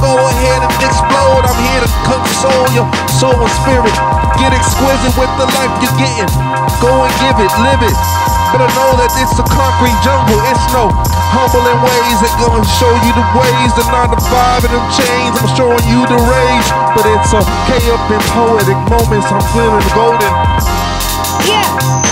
go ahead and explode. I'm here to console your soul and spirit. Get exquisite with the life you're getting. Go and give it, live it. But I know that it's a concrete jungle, it's no humbling ways that gonna show you the ways, the nine to five and them chains. I'm showing you the rage, but it's okay up in poetic moments. I'm feeling golden. Yeah.